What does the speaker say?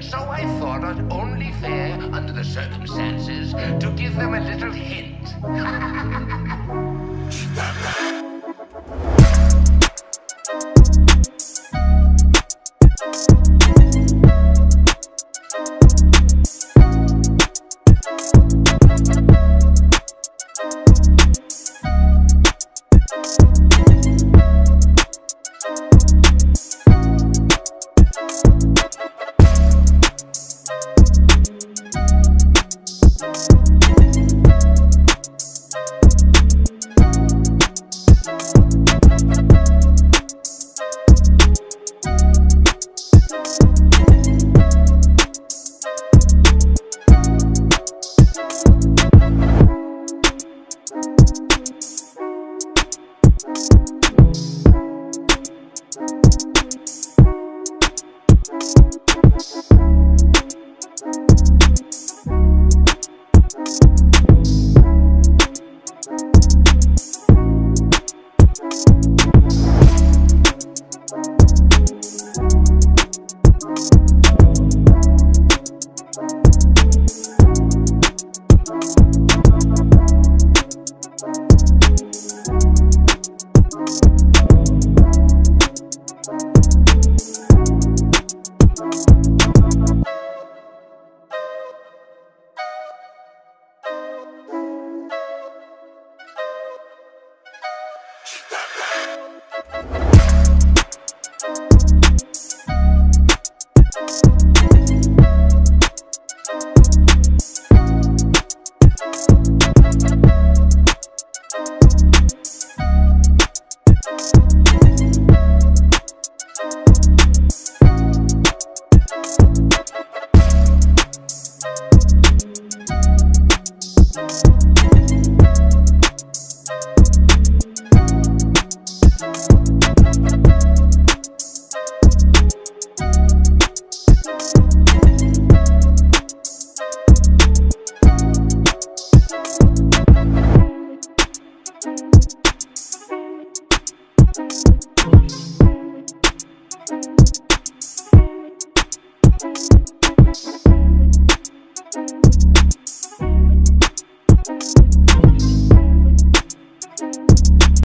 So I thought it only fair, under the circumstances, to give them a little hint.